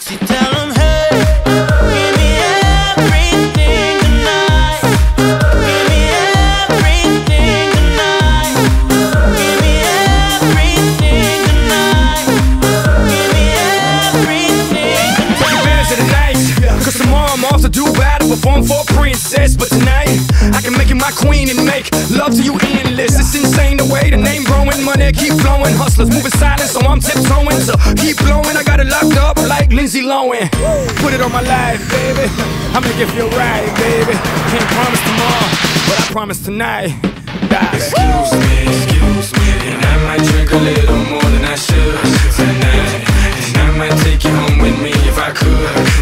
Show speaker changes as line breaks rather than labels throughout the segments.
Tell. Give me everything tonight. Give me everything tonight. Give me everything tonight. Give me everything
the night. Cause tomorrow I'm off to do battle, perform for a princess. But tonight, I can make you my queen and make love to you endless. It's insane the the name growing, money keep flowing. Hustlers moving silent, so I'm tiptoeing. So keep blowing, I got it locked up like Lindsay Lohan. Put it on my life, baby. I'm gonna give you a ride, baby. Can't promise tomorrow, but I promise tonight. Die.
Excuse me, excuse me, and I might drink a little more than I should tonight. And I might take you home with me if I could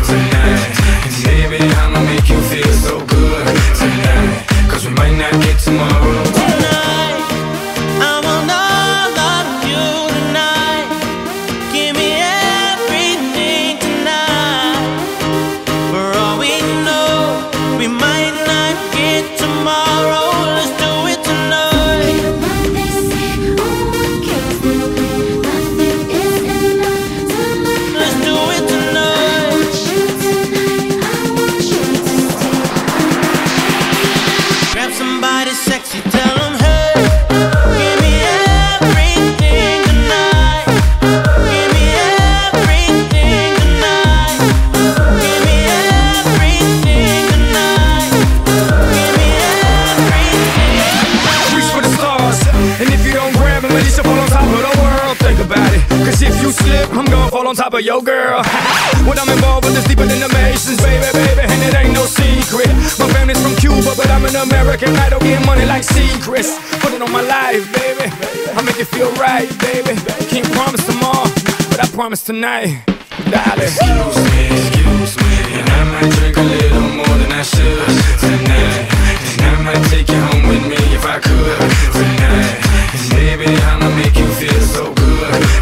I'm gonna fall on top of your girl. what I'm involved with is deeper than the Masons, baby, baby. And it ain't no secret. My family's from Cuba, but I'm an American. I don't get money like secrets. Put it on my life, baby. I make it feel right, baby. Can't promise tomorrow, but I promise tonight.
Excuse me, excuse me, and I might drink a little more than I should tonight. And I might take you home with me if I could tonight. And baby, I'ma make you feel so good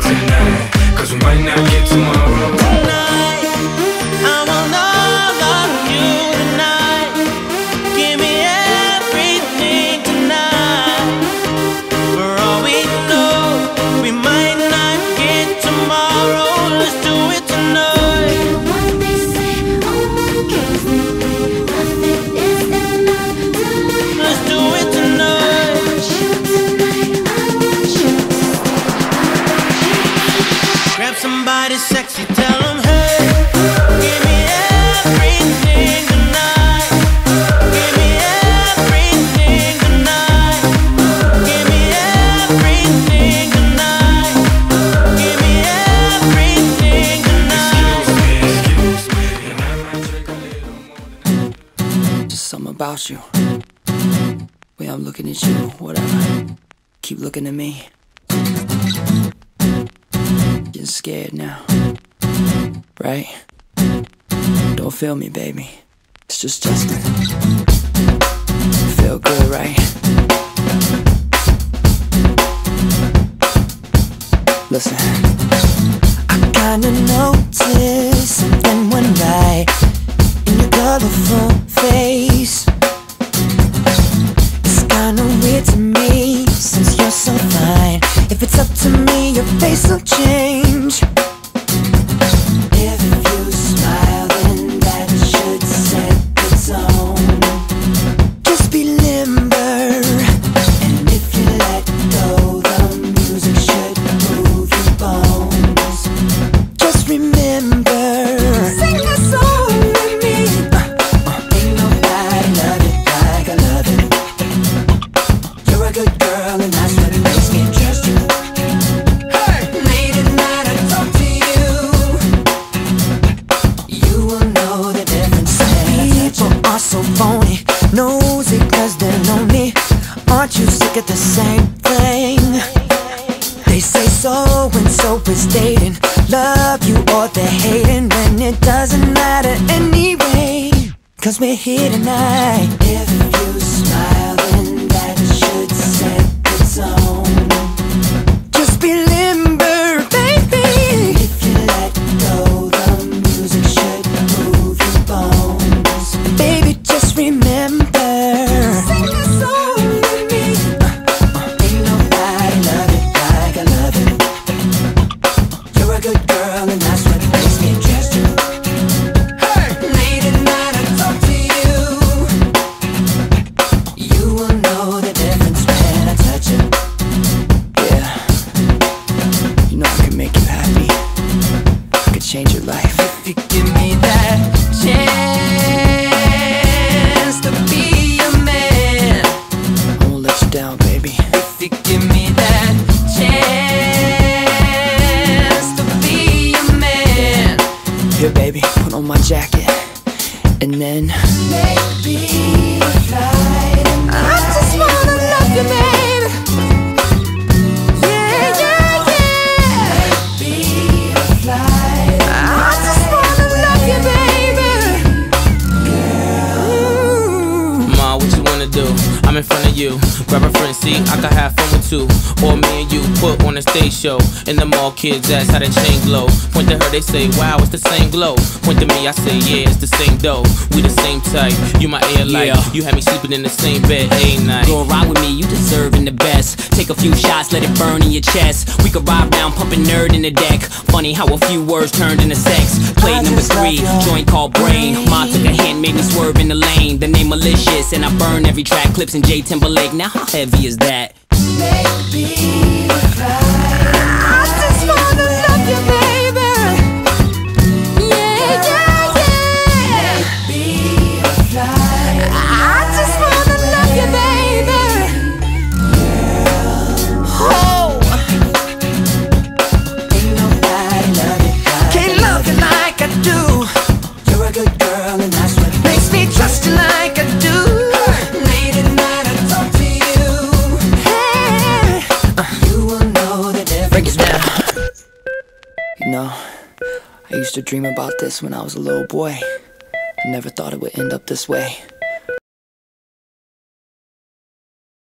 Grab somebody sexy, tell them, hey. Give me everything tonight. Give me everything tonight. Give me everything tonight. Give me everything tonight.
Just something about you. Way I'm looking at you, whatever. Keep looking at me. Scared now. Right? Don't feel me, baby. It's just Justin. Feel good, right? Listen. I kinda noticed me, your face will change. They say so and so is dating. Love you or they're hating when it doesn't matter anyway. Cause we're here tonight. If you and
Grab a friend seat, I can have fun with two. Or me and you put on a stage show. And them all kids ask how the chain glow. Point to her, they say, wow, it's the same glow. Point to me, I say, yeah, it's the same dough. We the same type. You my air light.
Yeah.
You had me sleeping in the same bed a night.
Go ride with me, you deserving the best. Take a few shots, let it burn in your chest. We could ride round, pumping nerd in the deck. Funny how a few words turned into sex. Play number three, joint called brain. Ma took a hand, made me swerve in the lane. The name malicious, and I burn every track. Clips in J Timberlake. Now how heavy is that?
Maybe fly. I used to dream about this when I was a little boy. I never thought it would end up this way.